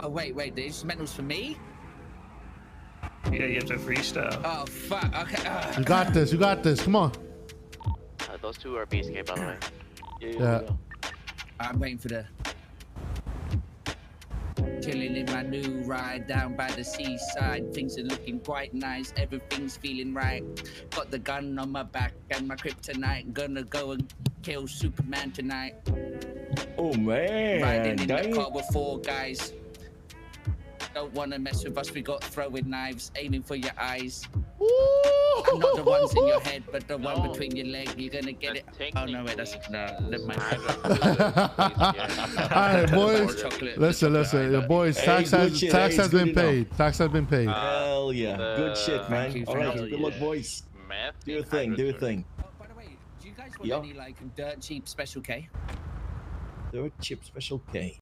Oh wait, wait. The instrumentals for me? Yeah, you have to freestyle. Oh fuck. Okay. Uh, You got this. You got this. Come on. Uh, those two are BSK, by the way. Yeah. Yeah. I'm waiting for the. Chilling in my new ride down by the seaside. Things are looking quite nice. Everything's feeling right. Got the gun on my back and my kryptonite. Gonna go and kill Superman tonight. Oh man. Riding in Dang. the car with four guys. Don't wanna mess with us. We got throwing knives, aiming for your eyes. And not the ones in your head, but the one between your leg. You're gonna get it. That's Oh no, wait, that's no. Never mind. All right, boys. Listen, listen, your boys. Hey, Tax good has shit, tax hey, has been good enough. paid. Tax has been paid. Hell yeah. Good shit, Uh, man. All right. Good you. luck, boys. Math. Do your thing. Do your thing. Oh, by the way, do you guys want Yeah. any like dirt cheap special K? Dirt cheap special K.